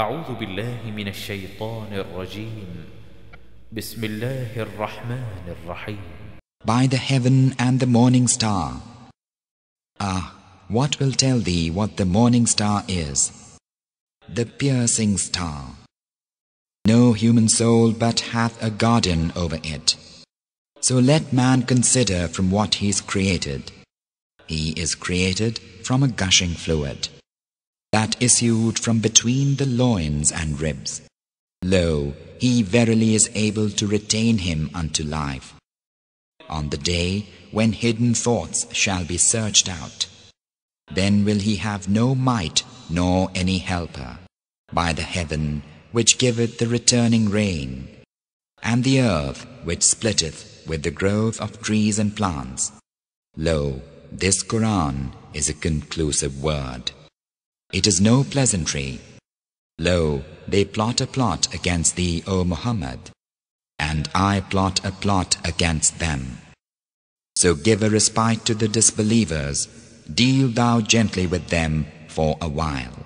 أعوذ بالله من الشيطان الرجيم بسم الله الرحمن الرحيم By the heaven and the morning star. Ah, what will tell thee what the morning star is? The piercing star. No human soul but hath a guardian over it. So let man consider from what he is created. He is created from a gushing fluid that issued from between the loins and ribs. Lo, he verily is able to retain him unto life. On the day when hidden thoughts shall be searched out, then will he have no might nor any helper. By the heaven which giveth the returning rain, and the earth which splitteth with the growth of trees and plants. Lo, this Quran is a conclusive word. It is no pleasantry. Lo, they plot a plot against thee, O Muhammad, and I plot a plot against them. So give a respite to the disbelievers, deal thou gently with them for a while.